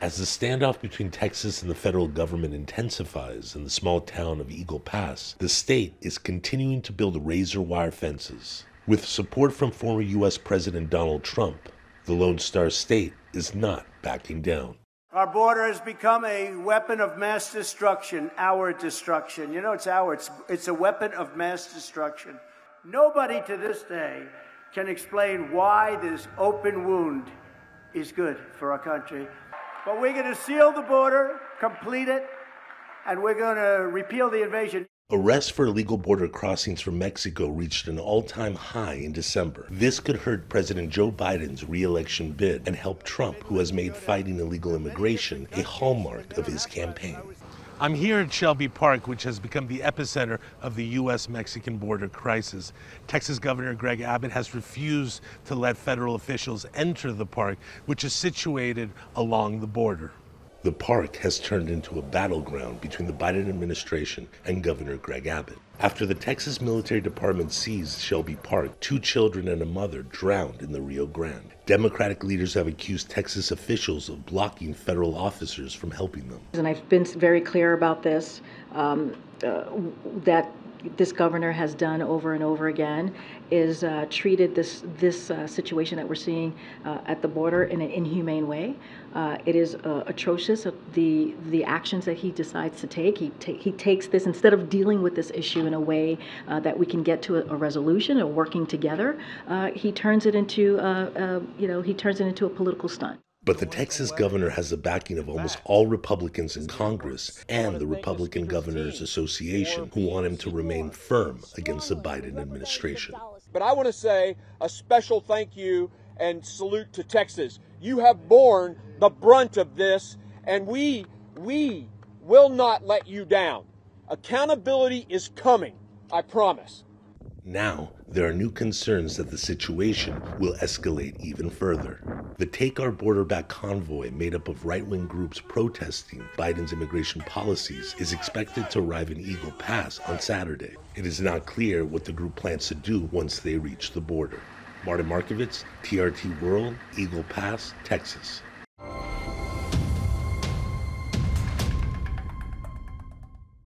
As the standoff between Texas and the federal government intensifies in the small town of Eagle Pass, the state is continuing to build razor wire fences. With support from former U.S. President Donald Trump, the Lone Star State is not backing down. Our border has become a weapon of mass destruction, our destruction. You know, it's our, it's, it's a weapon of mass destruction. Nobody to this day can explain why this open wound is good for our country. But we're going to seal the border, complete it, and we're going to repeal the invasion. Arrests for illegal border crossings from Mexico reached an all time high in December. This could hurt President Joe Biden's re election bid and help Trump, who has made fighting illegal immigration a hallmark of his campaign. I'm here at Shelby Park, which has become the epicenter of the U.S. Mexican border crisis. Texas Governor Greg Abbott has refused to let federal officials enter the park, which is situated along the border. The park has turned into a battleground between the Biden administration and Governor Greg Abbott. After the Texas Military Department seized Shelby Park, two children and a mother drowned in the Rio Grande. Democratic leaders have accused Texas officials of blocking federal officers from helping them. And I've been very clear about this um, uh, that this governor has done over and over again is uh, treated this this uh, situation that we're seeing uh, at the border in an inhumane way. Uh, it is uh, atrocious the the actions that he decides to take. He ta- he takes this instead of dealing with this issue in a way uh, that we can get to a, a resolution or working together. he turns it into you know he turns it into a political stunt. But the Texas governor has the backing of almost all Republicans in Congress and the Republican Governors Association, who want him to remain firm against the Biden administration. But I want to say a special thank you and salute to Texas. You have borne the brunt of this, and we, we will not let you down. Accountability is coming, I promise. Now, there are new concerns that the situation will escalate even further. The Take Our Border Back convoy, made up of right wing groups protesting Biden's immigration policies, is expected to arrive in Eagle Pass on Saturday. It is not clear what the group plans to do once they reach the border. Martin Markovits, TRT World, Eagle Pass, Texas.